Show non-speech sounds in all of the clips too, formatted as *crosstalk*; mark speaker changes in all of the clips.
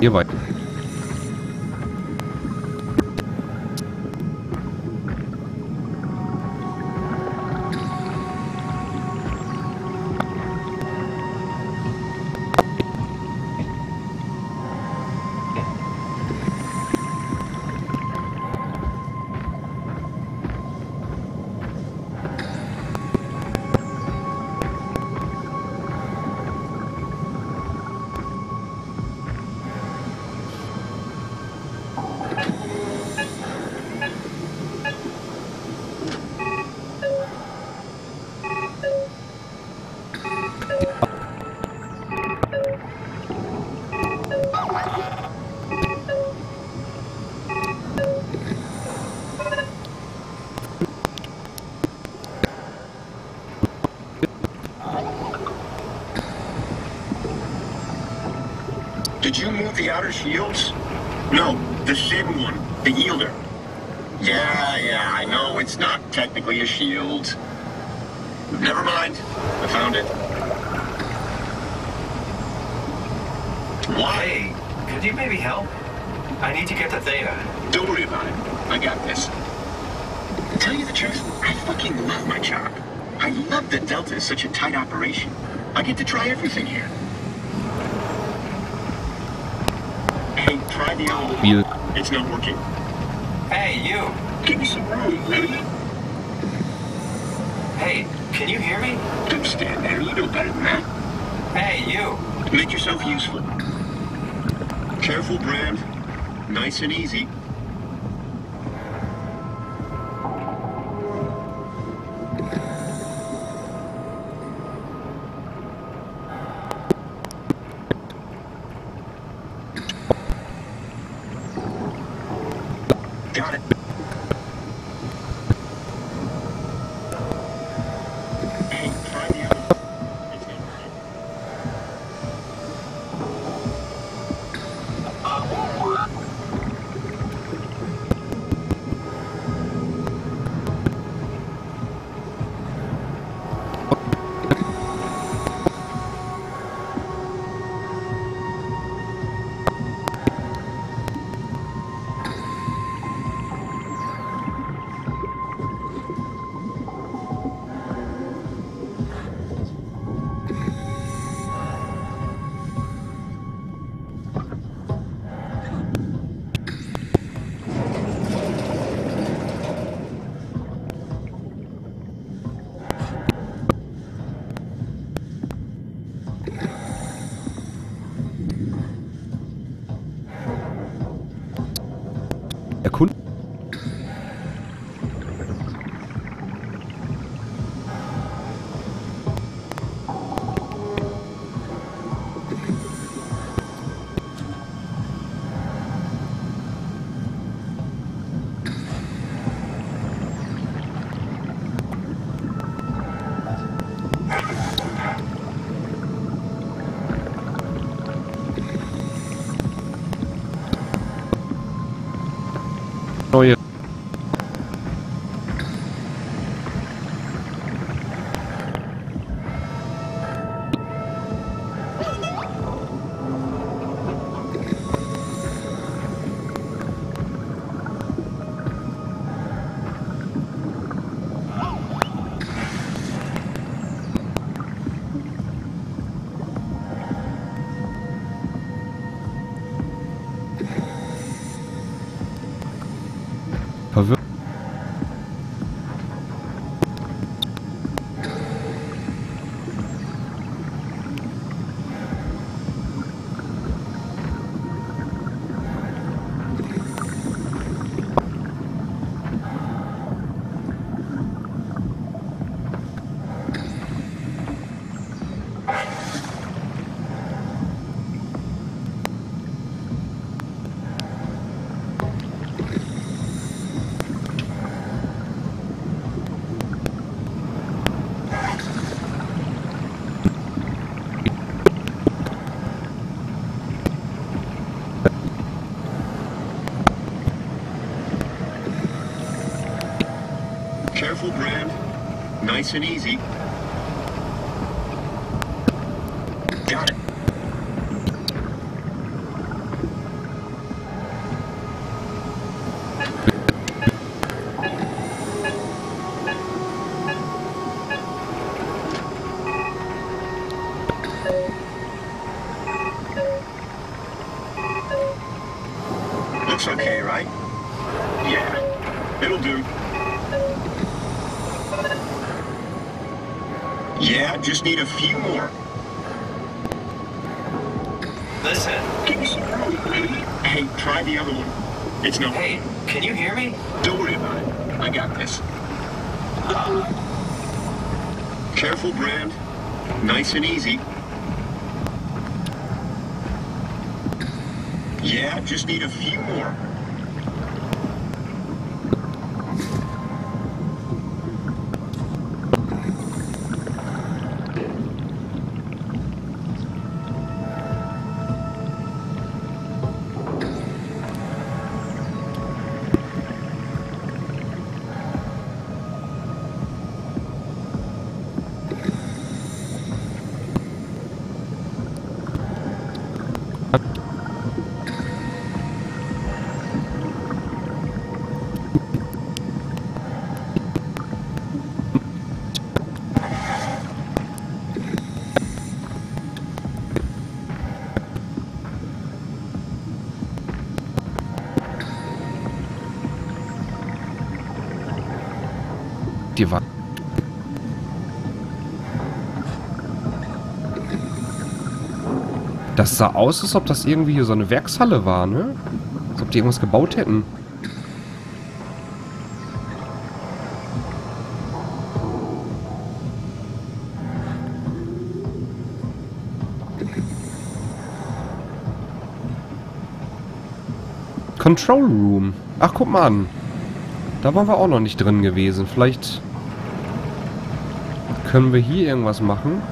Speaker 1: Hier weiter.
Speaker 2: You move the outer shields? No, the SID one, the yielder. Yeah, yeah, I know it's not technically a shield. Never mind. I found it. Why?
Speaker 3: Hey, could you maybe help? I need to get to Theta.
Speaker 2: Don't worry about it. I got this. To tell you the truth, I fucking love my job. I love that Delta is such a tight operation. I get to try everything here. Hey, try the other one.
Speaker 1: Spiel.
Speaker 2: It's not working.
Speaker 3: Hey, you.
Speaker 2: Give me some room, will you?
Speaker 3: Hey, can you hear me?
Speaker 2: Don't stand there. You know better than that.
Speaker 3: Hey, you.
Speaker 2: Make yourself useful. Careful, Brand. Nice and easy.
Speaker 1: Oh, Neue.
Speaker 2: Nice and easy. Just need a few more.
Speaker 3: Listen.
Speaker 2: Give me some room? Hey, try the other one. It's no.
Speaker 3: Hey, can you hear me?
Speaker 2: Don't worry about it. I got this. Careful, Brand. Nice and easy. Yeah, just need a few more.
Speaker 1: Dir was? Das sah aus, als ob das irgendwie hier so eine Werkshalle war, ne? Als ob die irgendwas gebaut hätten. Control Room. Ach, guck mal an. Da waren wir auch noch nicht drin gewesen. Vielleicht können wir hier irgendwas machen.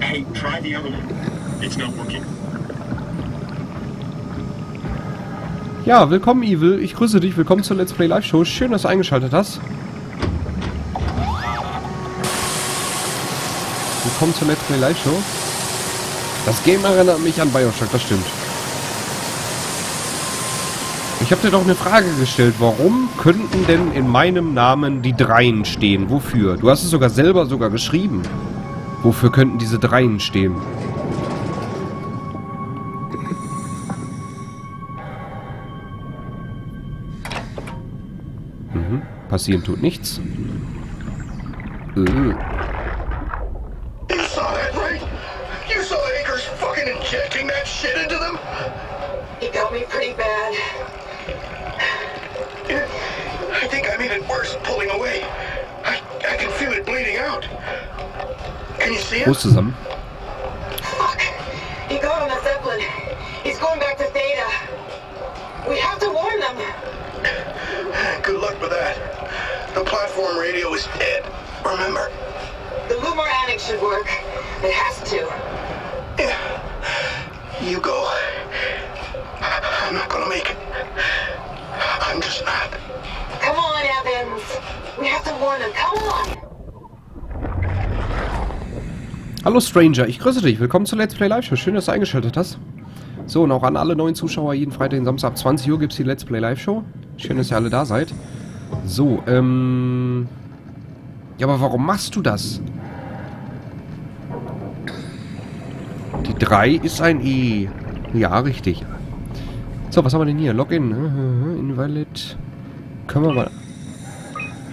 Speaker 2: Hey, try the other one. It's not working.
Speaker 1: Ja, willkommen Evil. Ich grüße dich. Willkommen zur Let's Play Live Show. Schön, dass du eingeschaltet hast. Willkommen zur Let's Play Live Show. Das Game erinnert mich an Bioshock, das stimmt. Ich habe dir doch eine Frage gestellt. Warum könnten denn in meinem Namen die Dreien stehen? Wofür? Du hast es sogar selber sogar geschrieben. Wofür könnten diese Dreien stehen? Mhm. Passieren tut nichts. Äh.
Speaker 2: Can you see it?
Speaker 1: Groß zusammen.
Speaker 4: Fuck. He got on the Zeppelin. He's going back to Theta. We have to warn them.
Speaker 2: Good luck with that. The platform radio is dead. Remember?
Speaker 4: The Lumar Annex should work. It has to.
Speaker 2: Yeah. You go. I'm not gonna make it. I'm just not.
Speaker 4: Come on, Evans. We have to warn them. Come on.
Speaker 1: Hallo Stranger, ich grüße dich. Willkommen zur Let's Play Live Show. Schön, dass du eingeschaltet hast. So, und auch an alle neuen Zuschauer, jeden Freitag und Samstag ab 20 Uhr gibt es die Let's Play Live Show. Schön, dass ihr alle da seid. So, ähm... Ja, aber warum machst du das? Die 3 ist ein E. Ja, richtig. So, was haben wir denn hier? Login. Invalid. Können wir mal...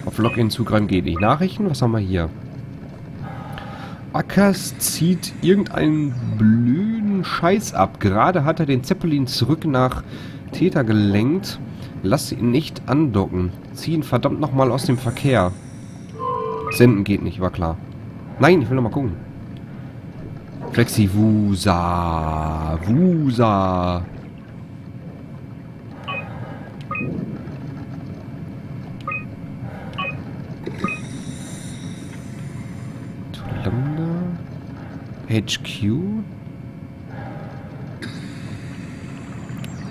Speaker 1: Auf Login zugreifen geht nicht. Nachrichten, was haben wir hier? Ackers zieht irgendeinen blöden Scheiß ab. Gerade hat er den Zeppelin zurück nach Theta gelenkt. Lass ihn nicht andocken. Zieh ihn verdammt nochmal aus dem Verkehr. Senden geht nicht, war klar. Nein, ich will noch mal gucken. Flexi Wusa. Wusa. HQ.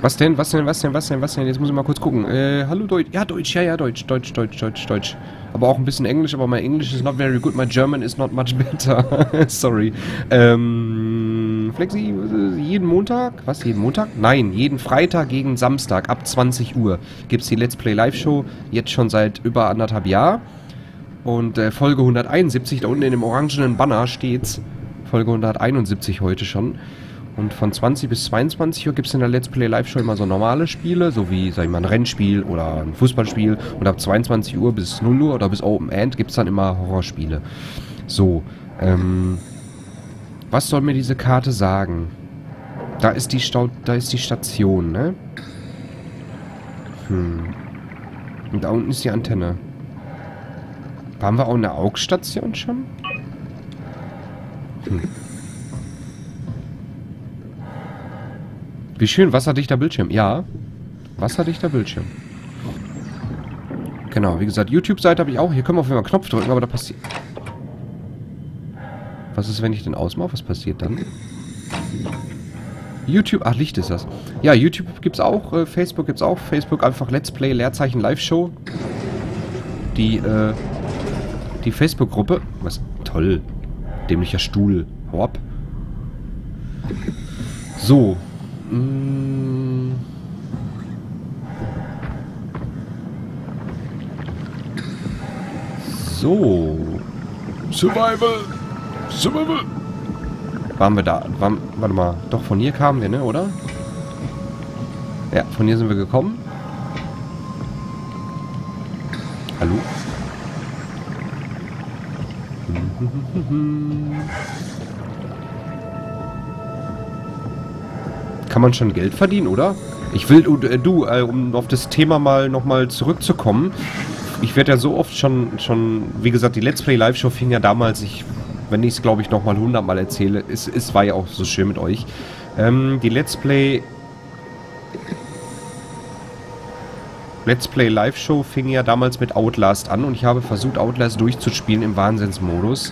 Speaker 1: Was denn, was denn, was denn, was denn, was denn? Jetzt muss ich mal kurz gucken. Äh, hallo Deutsch. Ja, Deutsch, ja, ja, Deutsch, Deutsch, Deutsch, Deutsch, Deutsch. Aber auch ein bisschen Englisch, aber mein Englisch is not very good. My German is not much *laughs* better. *laughs* Sorry. Ähm, Flexi, jeden Montag? Was, jeden Montag? Nein, jeden Freitag gegen Samstag ab 20 Uhr gibt's die Let's Play Live Show. Jetzt schon seit über anderthalb Jahr. Und äh, Folge 171, da unten in dem orangenen Banner steht's. Folge 171 heute schon. Und von 20 bis 22 Uhr gibt es in der Let's Play Live Show immer so normale Spiele, so wie, sag ich mal, ein Rennspiel oder ein Fußballspiel. Und ab 22 Uhr bis 0 Uhr oder bis Open End gibt es dann immer Horrorspiele. So, ähm, was soll mir diese Karte sagen? Da ist die Stau da ist die Station, ne? Hm. Und da unten ist die Antenne. Waren wir auch in der AUX-Station schon? Wie schön, wasserdichter Bildschirm. Ja, wasserdichter Bildschirm. Genau, wie gesagt, YouTube-Seite habe ich auch. Hier können wir auf jeden Fall einen Knopf drücken, aber da passiert... Was ist, wenn ich den ausmache? Was passiert dann? YouTube, ach, Licht ist das. Ja, YouTube gibt's auch, äh, Facebook gibt's auch. Facebook einfach Let's Play, Leerzeichen, Live-Show. Die, äh, die Facebook-Gruppe. Was? Toll. Dämlicher Stuhl. Hau ab. So. Mm. So. Survival. Survival. Waren wir da? Waren, warte mal. Doch, von hier kamen wir, ne? Oder? Ja, von hier sind wir gekommen. Hallo? *laughs* Kann man schon Geld verdienen, oder? Ich will, äh, du äh, um auf das Thema mal nochmal zurückzukommen. Ich werde ja so oft schon, schon, wie gesagt, die Let's Play Live Show fing ja damals, ich, wenn ich es glaube ich nochmal hundertmal erzähle, es, es war ja auch so schön mit euch. Ähm, die Let's Play Let's Play Live Show fing ja damals mit Outlast an und ich habe versucht, Outlast durchzuspielen im Wahnsinnsmodus.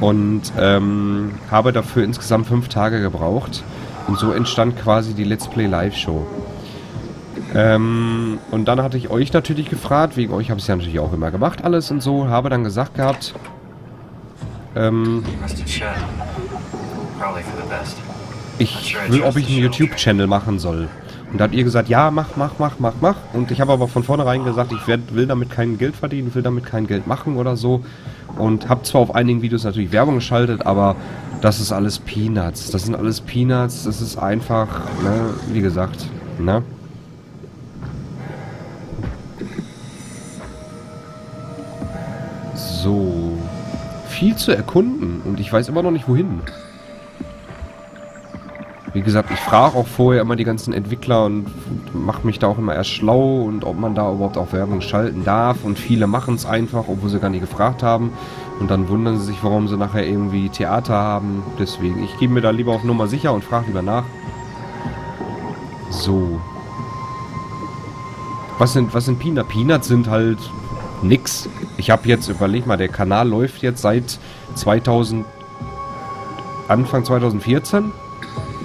Speaker 1: Und ähm, habe dafür insgesamt fünf Tage gebraucht. Und so entstand quasi die Let's Play Live Show. Ähm, und dann hatte ich euch natürlich gefragt, wegen euch habe ich es ja natürlich auch immer gemacht, alles und so, habe dann gesagt gehabt, ähm, ich will, ob ich einen YouTube-Channel machen soll. Und da habt ihr gesagt, ja, mach, mach, mach, mach, mach. Und ich habe aber von vornherein gesagt, ich werd, will damit kein Geld verdienen, will damit kein Geld machen oder so. Und habe zwar auf einigen Videos natürlich Werbung geschaltet, aber das ist alles Peanuts. Das sind alles Peanuts. Das ist einfach, ne, wie gesagt, ne? So. Viel zu erkunden. Und ich weiß immer noch nicht, wohin. Wie gesagt, ich frage auch vorher immer die ganzen Entwickler und mache mich da auch immer erst schlau und ob man da überhaupt auch Werbung schalten darf. Und viele machen es einfach, obwohl sie gar nicht gefragt haben. Und dann wundern sie sich, warum sie nachher irgendwie Theater haben. Deswegen, ich gehe mir da lieber auf Nummer sicher und frage lieber nach. So. Was sind, was sind Peanuts? Peanuts sind halt nix. Ich habe jetzt, überleg mal, der Kanal läuft jetzt seit 2000, Anfang 2014.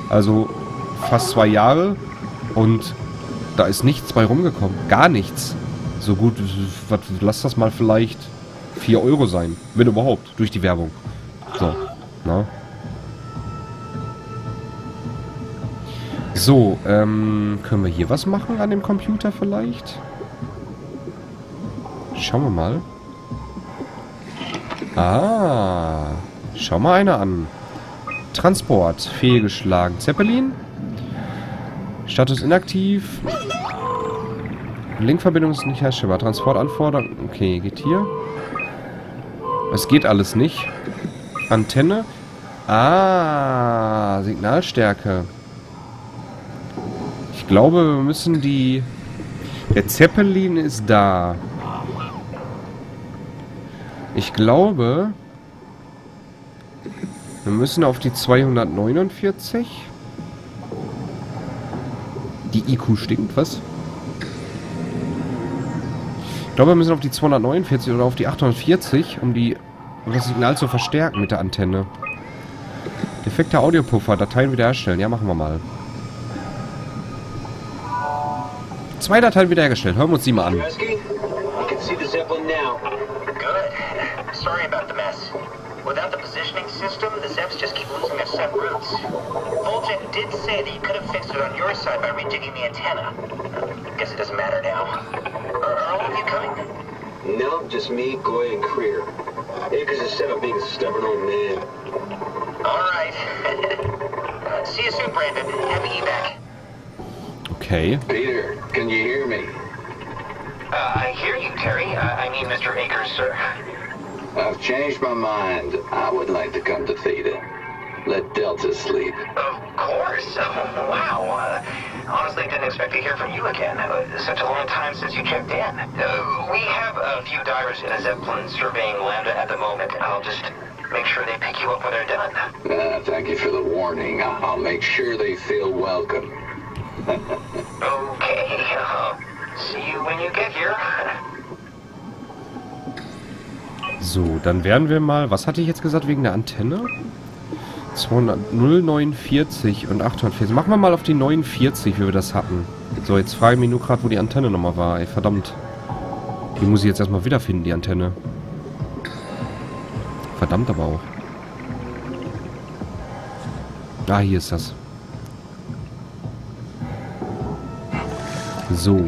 Speaker 1: Also fast zwei Jahre. Und da ist nichts bei rumgekommen. Gar nichts. So gut, was, lass das mal vielleicht 4 Euro sein. Wenn überhaupt. Durch die Werbung. So. Na? So, ähm, können wir hier was machen an dem Computer vielleicht? Schauen wir mal. Ah, schau mal einer an. Transport, fehlgeschlagen. Zeppelin. Status inaktiv. Linkverbindung ist nicht herstellbar. Transport anfordern. Okay, geht hier. Es geht alles nicht. Antenne. Ah, Signalstärke. Ich glaube, wir müssen die... Der Zeppelin ist da. Ich glaube... Wir müssen auf die 249. Die IQ stinkt, was? Ich glaube, wir müssen auf die 249 oder auf die 840, um, die, um das Signal zu verstärken mit der Antenne. Defekter Audiopuffer, Dateien wiederherstellen. Ja, machen wir mal. Zwei Dateien wiederhergestellt. Hören wir uns die mal an.
Speaker 5: Sorry about the mess. Without the positioning system, the Zeps just keep losing their set routes. Voljet did say that you could have fixed it on your side by rejigging the antenna. Guess it doesn't matter now. Are, are all of you coming?
Speaker 6: No, just me, Goy, and Creer. Akers is set up being a stubborn old man.
Speaker 5: All right. *laughs* See you soon, Brandon. Happy evac.
Speaker 1: Okay.
Speaker 6: Peter, can you hear me?
Speaker 3: Uh, I hear you, Terry. Uh, I mean, Mr. Akers, sir.
Speaker 6: I've changed my mind. I would like to come to Theta. Let Delta sleep.
Speaker 3: Of course. Uh, wow. Uh, honestly, didn't expect to hear from you again. Uh, such a long time since you checked in. Uh, we have a few divers in a Zeppelin surveying Lambda at the moment. I'll just make sure they pick you up when they're done.
Speaker 6: Uh, thank you for the warning. I'll make sure they feel welcome. *laughs*
Speaker 3: Okay. Uh, see you when you get here. *laughs*
Speaker 1: So, dann werden wir mal... Was hatte ich jetzt gesagt wegen der Antenne? 200, 049 und 840. Machen wir mal auf die 49, wie wir das hatten. So, jetzt frage ich mich nur gerade, wo die Antenne nochmal war. Ey, verdammt. Die muss ich jetzt erstmal wiederfinden, die Antenne. Verdammt aber auch. Ah, hier ist das. So.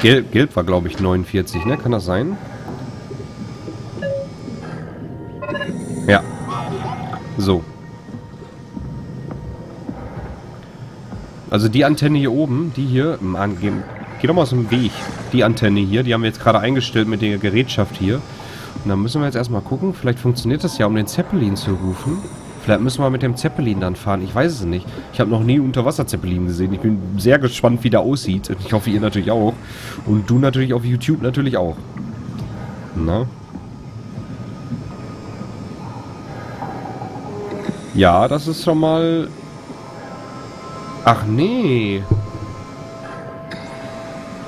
Speaker 1: Gelb, Gelb war, glaube ich, 49, ne? Kann das sein? Ja. So. Also die Antenne hier oben, die hier, Mann, geh, geh doch mal aus dem Weg. Die Antenne hier, die haben wir jetzt gerade eingestellt mit der Gerätschaft hier. Und dann müssen wir jetzt erstmal gucken, vielleicht funktioniert das ja, um den Zeppelin zu rufen. Vielleicht müssen wir mit dem Zeppelin dann fahren. Ich weiß es nicht. Ich habe noch nie Unterwasser-Zeppelin gesehen. Ich bin sehr gespannt, wie der aussieht. Ich hoffe, ihr natürlich auch. Und du natürlich auf YouTube natürlich auch. Na? Ja, das ist schon mal... Ach nee.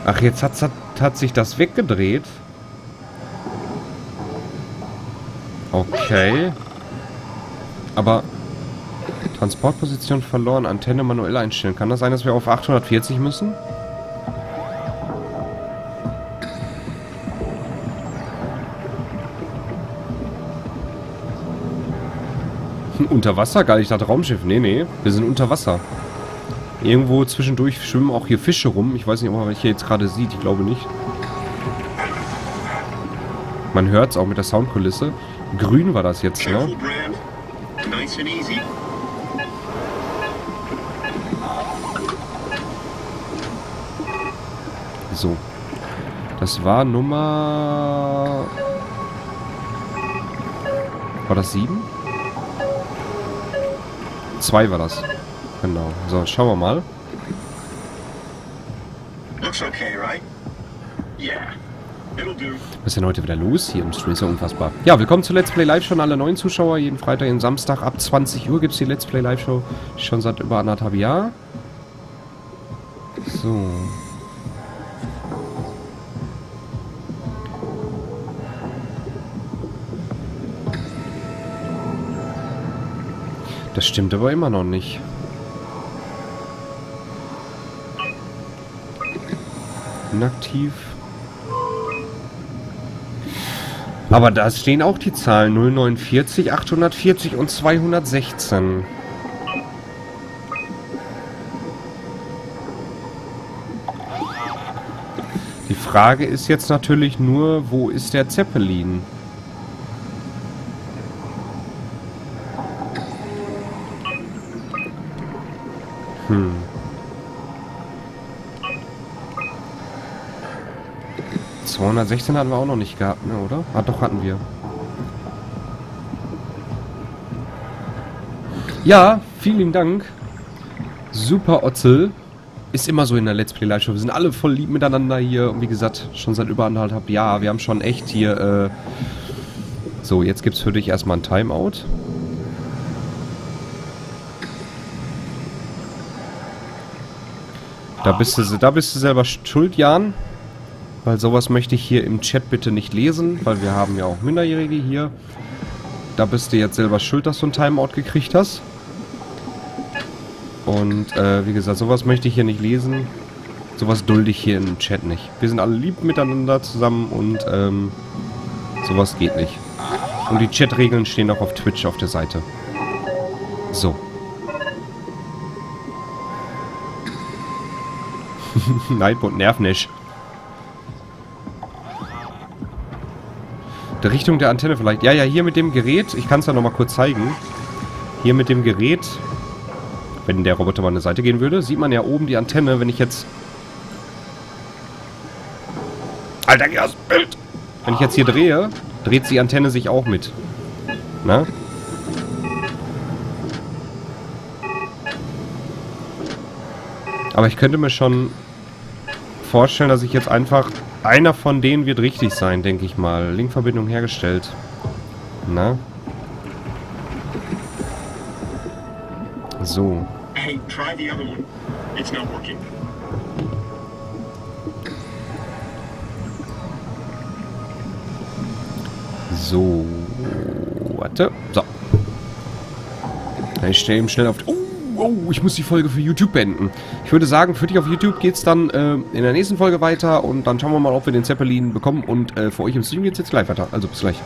Speaker 1: Ach, jetzt hat, hat, hat sich das weggedreht. Okay. Aber... Transportposition verloren, Antenne manuell einstellen. Kann das sein, dass wir auf 840 müssen? *laughs* Unter Wasser? Gar nicht, das Raumschiff. Nee, nee. Wir sind unter Wasser. Irgendwo zwischendurch schwimmen auch hier Fische rum. Ich weiß nicht, ob man hier jetzt gerade sieht. Ich glaube nicht. Man hört es auch mit der Soundkulisse. Grün war das jetzt, ne?
Speaker 2: And easy.
Speaker 1: So. Das war Nummer... War das 7? 2 war das. Genau. So, schauen wir mal. Was ist denn heute wieder los hier im Stream? Ist ja unfassbar. Ja, willkommen zu Let's Play Live Show an alle neuen Zuschauer. Jeden Freitag und Samstag ab 20 Uhr gibt es die Let's Play Live Show. Schon seit über anderthalb Jahren. So. Das stimmt aber immer noch nicht. Inaktiv. Aber da stehen auch die Zahlen 049, 840 und 216. Die Frage ist jetzt natürlich nur, wo ist der Zeppelin? Hm. ...216 hatten wir auch noch nicht gehabt, ne, oder? Ah, doch, hatten wir. Ja, vielen Dank. Super Otzel. Ist immer so in der Let's Play Live Show. Wir sind alle voll lieb miteinander hier. Und wie gesagt, schon seit über anderthalb Jahren. Wir haben schon echt hier, äh... So, jetzt gibt's für dich erstmal ein Timeout. Da bist du, da bist du selber schuld, Jan. Weil sowas möchte ich hier im Chat bitte nicht lesen, weil wir haben ja auch Minderjährige hier. Da bist du jetzt selber schuld, dass du ein Timeout gekriegt hast. Und äh, wie gesagt, sowas möchte ich hier nicht lesen. Sowas dulde ich hier im Chat nicht. Wir sind alle lieb miteinander zusammen und ähm, sowas geht nicht. Und die Chatregeln stehen auch auf Twitch auf der Seite. So. *laughs* Nightbot nerv nicht. Richtung der Antenne vielleicht. Ja, ja, hier mit dem Gerät. Ich kann es ja nochmal kurz zeigen. Hier mit dem Gerät. Wenn der Roboter mal an der Seite gehen würde, sieht man ja oben die Antenne, wenn ich jetzt... Alter, geh aus Bild! Wenn ich jetzt hier drehe, dreht die Antenne sich auch mit. Na? Aber ich könnte mir schon vorstellen, dass ich jetzt einfach... Einer von denen wird richtig sein, denke ich mal. Linkverbindung hergestellt. Na? So.
Speaker 2: Hey, try the other one. It's not working.
Speaker 1: So. Warte. So. Ich stelle ihm schnell auf... Oh, oh, ich muss die Folge für YouTube beenden. Ich würde sagen, für dich auf YouTube geht es dann äh, in der nächsten Folge weiter und dann schauen wir mal, ob wir den Zeppelin bekommen und äh, für euch im Stream geht es jetzt gleich weiter. Also bis gleich.